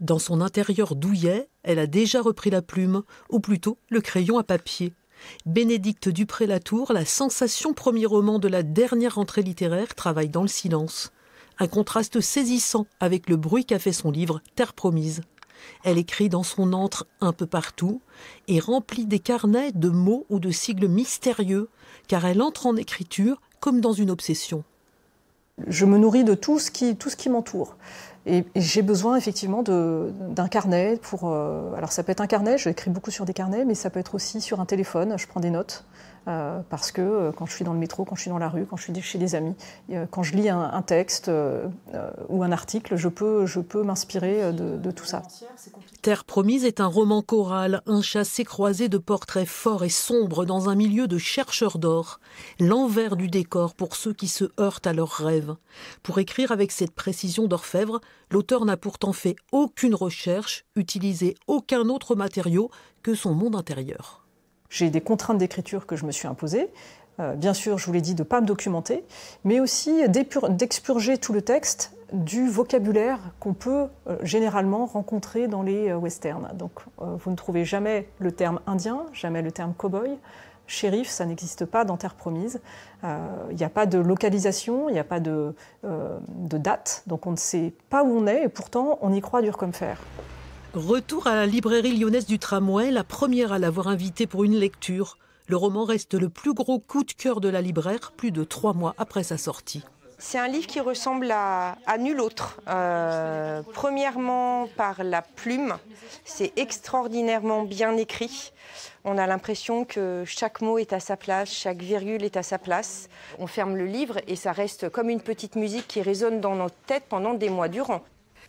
Dans son intérieur douillet, elle a déjà repris la plume, ou plutôt le crayon à papier. Bénédicte Dupré-Latour, la sensation premier roman de la dernière rentrée littéraire, travaille dans le silence. Un contraste saisissant avec le bruit qu'a fait son livre Terre promise. Elle écrit dans son antre un peu partout et remplit des carnets de mots ou de sigles mystérieux, car elle entre en écriture comme dans une obsession. Je me nourris de tout ce qui, tout ce qui m'entoure. Et, j'ai besoin effectivement d'un carnet pour. Euh, alors ça peut être un carnet, j'écris beaucoup sur des carnets, mais ça peut être aussi sur un téléphone. Je prends des notes. Euh, parce que euh, quand je suis dans le métro, quand je suis dans la rue, quand je suis chez des amis, euh, quand je lis un, texte ou un article, je peux, m'inspirer de, tout ça. Terre promise est un roman choral, un chassé croisé de portraits forts et sombres dans un milieu de chercheurs d'or, l'envers du décor pour ceux qui se heurtent à leurs rêves. Pour écrire avec cette précision d'orfèvre, l'auteur n'a pourtant fait aucune recherche, utilisé aucun autre matériau que son monde intérieur. J'ai des contraintes d'écriture que je me suis imposées. Euh, bien sûr, je vous l'ai dit, de ne pas me documenter, mais aussi d'expurger tout le texte du vocabulaire qu'on peut euh, généralement rencontrer dans les euh, westerns. Donc, vous ne trouvez jamais le terme indien, jamais le terme cowboy. Shérif, ça n'existe pas dans Terre Promise. Il n'y a pas de localisation, il n'y a pas de, de date, donc on ne sait pas où on est, et pourtant on y croit dur comme fer. Retour à la librairie lyonnaise du Tramway, la première à l'avoir invité pour une lecture. Le roman reste le plus gros coup de cœur de la libraire, plus de trois mois après sa sortie. C'est un livre qui ressemble à, nul autre. Euh, premièrement, par la plume, c'est extraordinairement bien écrit. On a l'impression que chaque mot est à sa place, chaque virgule est à sa place. On ferme le livre et ça reste comme une petite musique qui résonne dans notre tête pendant des mois durant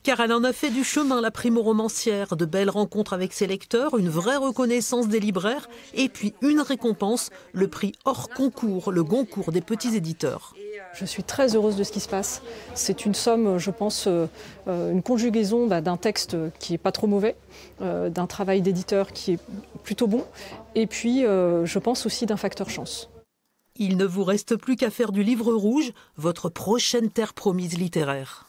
car elle en a fait du chemin la primo-romancière, de belles rencontres avec ses lecteurs, une vraie reconnaissance des libraires, et puis une récompense, le prix hors concours, le Goncourt des petits éditeurs. Je suis très heureuse de ce qui se passe. C'est une somme, je pense, euh, euh, une conjugaison bah, d'un texte qui n'est pas trop mauvais, euh, d'un travail d'éditeur qui est plutôt bon, et puis je pense aussi d'un facteur chance. Il ne vous reste plus qu'à faire du livre rouge votre prochaine terre promise littéraire.